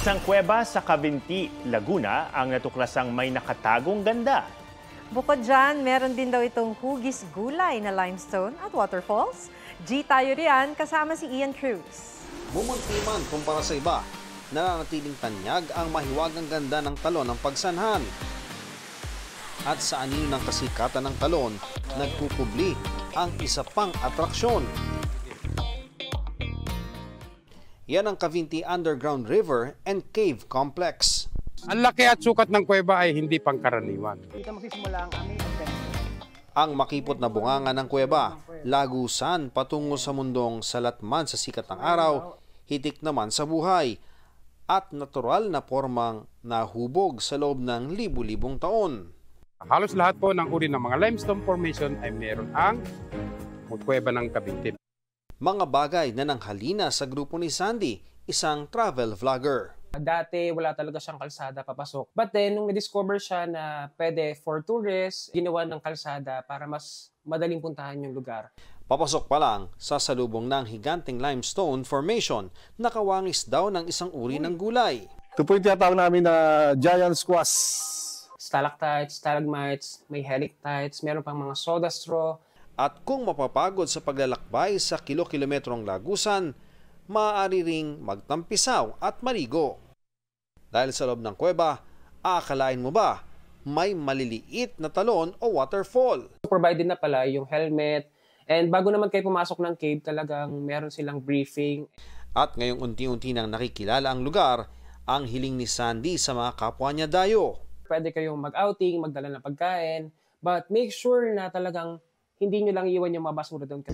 Isang kuweba sa Cavinti, Laguna ang natuklasang may nakatagong ganda. Bukod dyan, meron din daw itong hugis gulay na limestone at waterfalls. G tayo riyan kasama si Ian Cruz. Bumunti man kumpara sa iba, nananatiling tanyag ang mahiwagang ganda ng talon ng pagsanhan. At sa anino ng kasikatan ng talon, nagkukubli ang isa pang atraksyon. Yan ang Cavinti Underground River and Cave Complex. Ang laki at sukat ng kuweba ay hindi pangkaraniwan. Ang makipot na bunganga ng kuweba, lagusan patungo sa mundong salatman sa sikat ng araw, hitik naman sa buhay, at natural na formang nahubog sa loob ng libu-libong taon. Halos lahat po ng uri ng mga limestone formation ay meron ang kuweba ng Kabintit. Mga bagay na nanghalina sa grupo ni Sandy, isang travel vlogger. Dati wala talaga siyang kalsada papasok. But then nung na-discover siya na pwede for tourists, ginawa ng kalsada para mas madaling puntahan yung lugar. Papasok pa lang sa salubong ng higanting limestone formation, nakawangis daw ng isang uri ng gulay. Ito po yung tinatawag namin na giant squash. Stalactites, stalagmites, may helictites, meron pang mga soda straw, At kung mapapagod sa paglalakbay sa kilo-kilometrong lagusan, maaari ring magtampisaw at marigo. Dahil sa loob ng kuweba, aakalain mo ba may maliliit na talon o waterfall? provided na pala yung helmet. And bago naman kayo pumasok ng cave, talagang meron silang briefing. At ngayong unti-unti nang nakikilala ang lugar, ang hiling ni Sandy sa mga kapwa niya dayo. Pwede kayong mag-outing, magdala ng pagkain, but make sure na talagang hindi nyo lang iwan yung mga basura doon.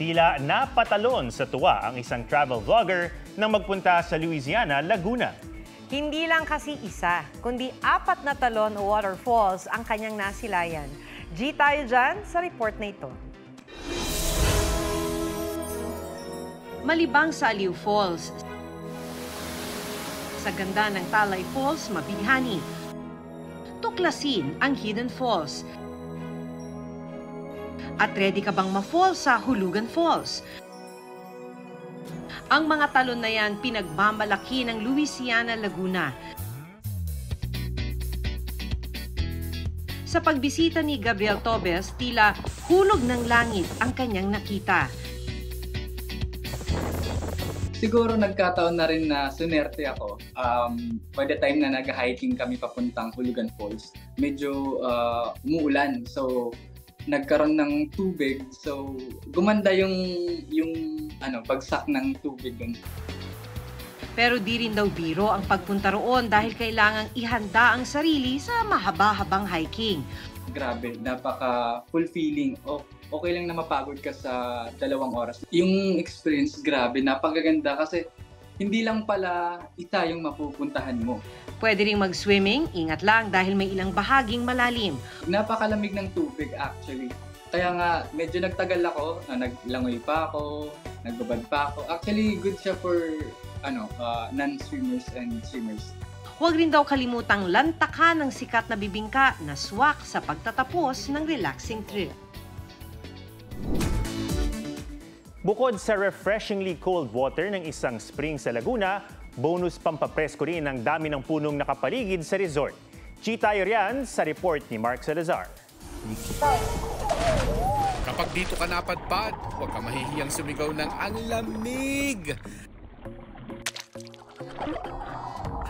Tila napatalon sa tuwa ang isang travel vlogger nang magpunta sa Louisiana, Laguna. Hindi lang kasi isa, kundi apat na talon o waterfalls ang kanyang nasilayan. G tayo dyan sa report na ito. Malibang sa Aliw Falls, sa ganda ng Talay Falls, mabighani. Tuklasin ang Hidden Falls. At ready ka bang ma-fall sa Hulugan Falls? Ang mga talon na yan pinagmamalaki ng Louisiana, Laguna. Sa pagbisita ni Gabriel Tobes, tila hulog ng langit ang kanyang nakita. Siguro nagkataon na rin na sunerte ako. Um, by the time na nag-hiking kami papuntang Hulugan Falls, medyo uh, umuulan. So, nagkaroon ng tubig. So, gumanda yung, yung ano, bagsak ng tubig dun. Pero di rin daw biro ang pagpunta roon dahil kailangang ihanda ang sarili sa mahaba-habang hiking. Grabe, napaka-fulfilling. O, okay lang na mapagod ka sa dalawang oras. Yung experience, grabe, napakaganda kasi hindi lang pala isa yung mapupuntahan mo. Pwede ring mag-swimming, ingat lang dahil may ilang bahaging malalim. Napakalamig ng tubig actually. Kaya nga, medyo nagtagal ako, na naglangoy pa ako, nagbabad pa ako. Actually, good siya for ano, uh, non-swimmers and swimmers. Huwag rin daw kalimutang lantakan ng sikat na bibingka na swak sa pagtatapos ng relaxing trip. Bukod sa refreshingly cold water ng isang spring sa Laguna, bonus pampapresko rin ang dami ng punong nakapaligid sa resort. Chita riyan sa report ni Mark Salazar. Kapag dito ka napadpad, huwag ka mahihiyang sumigaw ng ang lamig.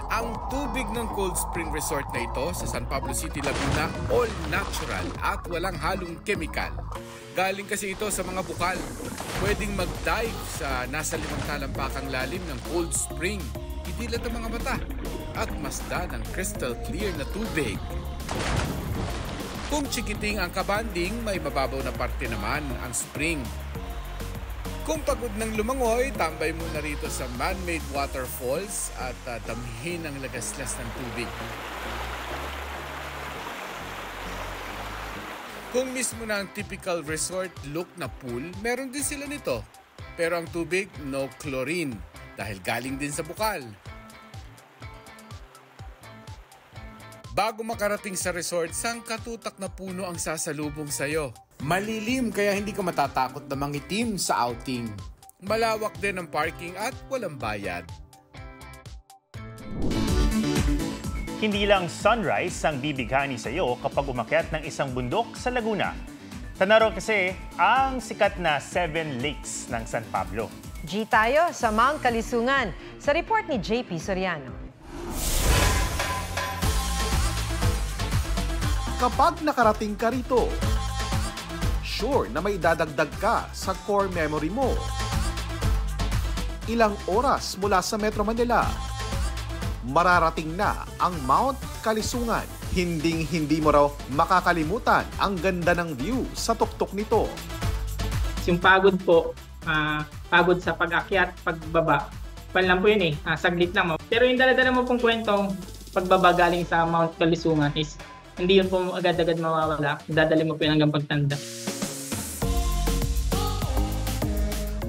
Ang tubig ng Cold Spring Resort na ito sa San Pablo City, Laguna, all natural at walang halong chemical. Galing kasi ito sa mga bukal. Pwedeng mag-dive sa nasa limang talampakang lalim ng cold spring. Idilat ang mga mata at masdan ang crystal clear na tubig. Kung chikiting ang kabanding, may mababaw na parte naman ang spring. Kung pagod ng lumangoy, tambay muna rito sa man-made waterfalls at uh, damhin ang lagaslas ng tubig. Kung mismo na ang typical resort look na pool, meron din sila nito. Pero ang tubig, no chlorine dahil galing din sa bukal. Bago makarating sa resort, sang katutak na puno ang sasalubong sa'yo? Malilim kaya hindi ka matatakot na mangitim sa outing. Malawak din ang parking at walang bayad. Hindi lang sunrise ang bibighani sa iyo kapag umakyat ng isang bundok sa Laguna. Tanaro kasi ang sikat na Seven Lakes ng San Pablo. G tayo sa Mount Kalisungan sa report ni JP Soriano. Kapag nakarating ka rito, sure na may dadagdag ka sa core memory mo. Ilang oras mula sa Metro Manila, mararating na ang Mount Kalisungan. Hinding-hindi mo raw makakalimutan ang ganda ng view sa tuktok nito. Yung pagod po, ah, pagod sa pag-akyat, pagbaba. Pan lang po yun eh, ah, saglit lang. Pero yung dala-dala mo pong kwentong pagbaba galing sa Mount Kalisungan is hindi yun po agad-agad mawawala. Dadali mo po yun hanggang pagtanda.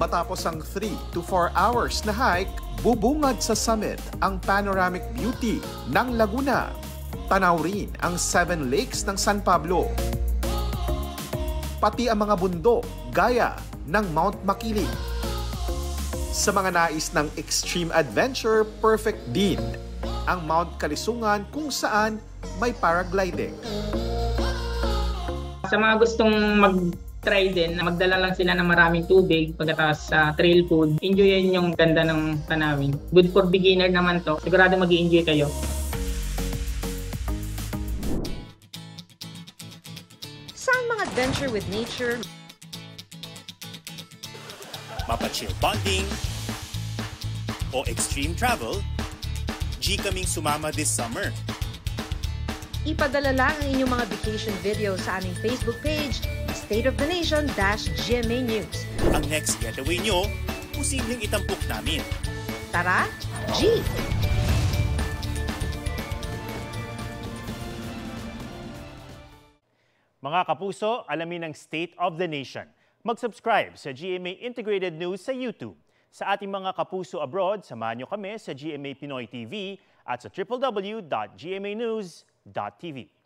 Matapos ang 3 to 4 hours na hike, bubungad sa summit ang panoramic beauty ng Laguna. Tanaw rin ang Seven Lakes ng San Pablo. Pati ang mga bundok gaya ng Mount Makiling. Sa mga nais ng extreme adventure, perfect din ang Mount Kalisungan kung saan may paragliding. Sa mga gustong mag-try din, magdala lang sila ng maraming tubig pagkatapos sa trail food. Enjoyin yung ganda ng tanawin. Good for beginner naman to. Sigurado mag enjoy kayo. Saan mga adventure with nature, mapachill bonding, o extreme travel, G kaming sumama this summer. Ipadala lang ang inyong mga vacation videos sa aming Facebook page, State of the Nation-GMA News. Ang next getaway nyo, posibleng itampok namin. Tara, G! Mga kapuso, alamin ang State of the Nation. Mag-subscribe sa GMA Integrated News sa YouTube. Sa ating mga kapuso abroad, samahan nyo kami sa GMA Pinoy TV at sa www.gmanews.tv.